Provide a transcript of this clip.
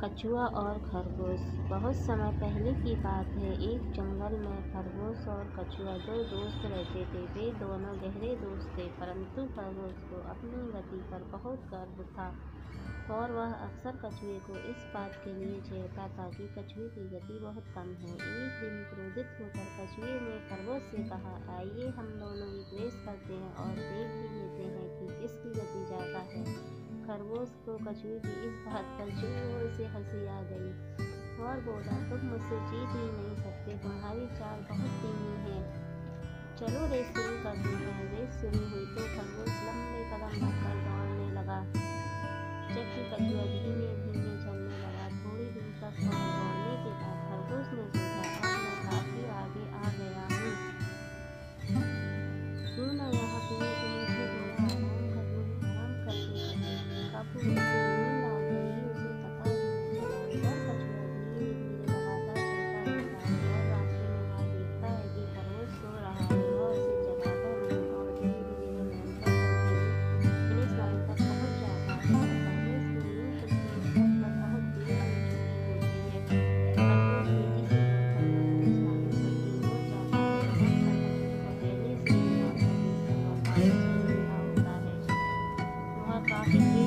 कछुआ और खरगोश। बहुत समय पहले की बात है। एक जंगल में खरगोश और कछुआ दो दोस्त रहते थे। वे दोनों गहरे दोस्त थे, परंतु खरगोश को अपनी गति पर बहुत गर्व था और वह अक्सर कछुए को इस बात के लिए छेड़ता था कि कछुए की गति बहुत कम है। एक दिन क्रोधित होकर कछुए ने खरगोश से कहा, आइए, हम दोनों एक रेस करते हैं और कछुए की इस बात पर ज़ोर से हँसी आ गई। और बोला, तुम मुझसे जीत ही नहीं सकते, तुम्हारी चाल बहुत धीमी है। चलो रेस शुरू करते हैं। रेस शुरू हुई तो खरगोश लंबे कदम रखकर talking